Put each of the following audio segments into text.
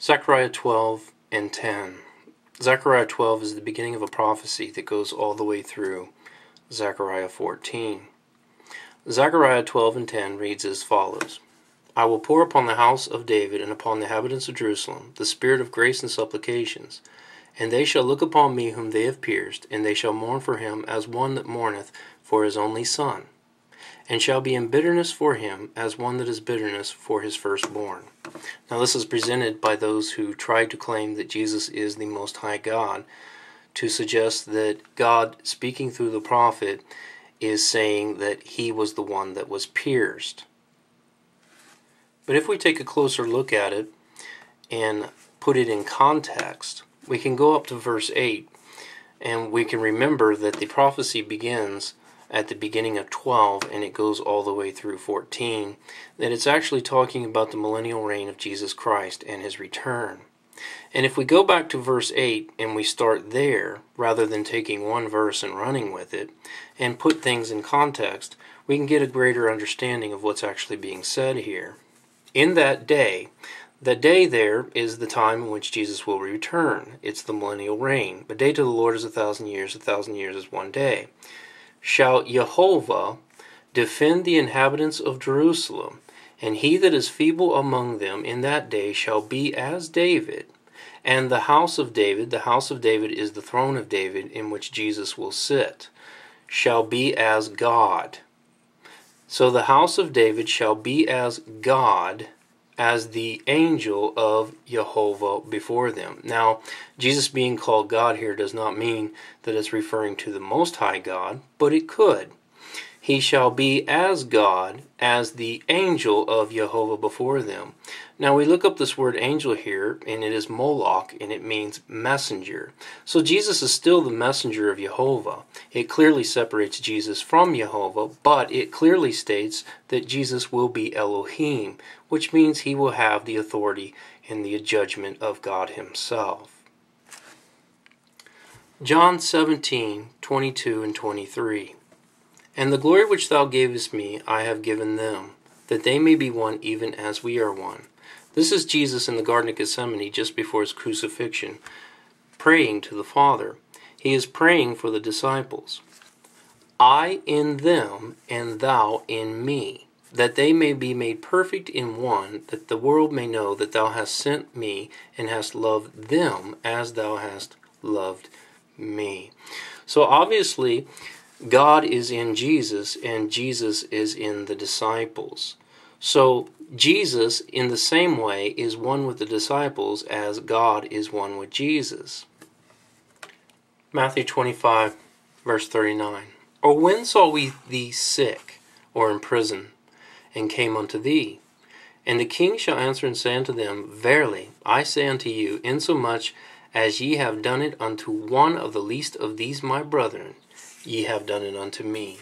Zechariah 12 and 10. Zechariah 12 is the beginning of a prophecy that goes all the way through Zechariah 14. Zechariah 12 and 10 reads as follows I will pour upon the house of David and upon the inhabitants of Jerusalem the spirit of grace and supplications. And they shall look upon me whom they have pierced, and they shall mourn for him as one that mourneth for his only son, and shall be in bitterness for him as one that is bitterness for his firstborn. Now, this is presented by those who tried to claim that Jesus is the Most High God, to suggest that God, speaking through the prophet, is saying that he was the one that was pierced. But if we take a closer look at it and put it in context, we can go up to verse 8 and we can remember that the prophecy begins at the beginning of 12 and it goes all the way through 14, that it's actually talking about the millennial reign of Jesus Christ and his return. And if we go back to verse 8 and we start there, rather than taking one verse and running with it, and put things in context, we can get a greater understanding of what's actually being said here. In that day, the day there is the time in which Jesus will return. It's the millennial reign. A day to the Lord is a thousand years, a thousand years is one day shall Jehovah defend the inhabitants of Jerusalem, and he that is feeble among them in that day shall be as David. And the house of David, the house of David is the throne of David in which Jesus will sit, shall be as God. So the house of David shall be as God as the angel of Jehovah before them. Now, Jesus being called God here does not mean that it's referring to the Most High God, but it could. He shall be as God, as the angel of Jehovah before them. Now we look up this word angel here, and it is mal'ak, and it means messenger. So Jesus is still the messenger of Jehovah. It clearly separates Jesus from Jehovah, but it clearly states that Jesus will be Elohim, which means he will have the authority and the judgment of God himself. John 17, 22 and 23. And the glory which thou gavest me I have given them, that they may be one even as we are one. This is Jesus in the Garden of Gethsemane just before his crucifixion, praying to the Father. He is praying for the disciples. I in them, and thou in me, that they may be made perfect in one, that the world may know that thou hast sent me and hast loved them as thou hast loved me. So obviously, God is in Jesus and Jesus is in the disciples. So Jesus, in the same way, is one with the disciples as God is one with Jesus. Matthew 25, verse 39. Or when saw we thee sick or in prison, and came unto thee? And the king shall answer and say unto them, Verily, I say unto you, insomuch as ye have done it unto one of the least of these my brethren, ye have done it unto me.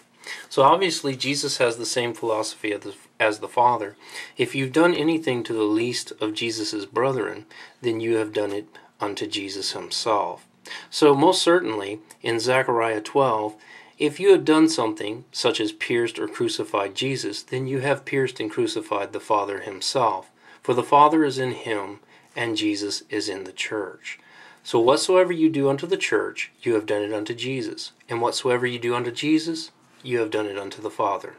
So obviously, Jesus has the same philosophy as the, Father. If you've done anything to the least of Jesus' brethren, then you have done it unto Jesus himself. So, most certainly, in Zechariah 12, if you have done something, such as pierced or crucified Jesus, then you have pierced and crucified the Father himself. For the Father is in him, and Jesus is in the church. So whatsoever you do unto the church, you have done it unto Jesus. And whatsoever you do unto Jesus, you have done it unto the Father.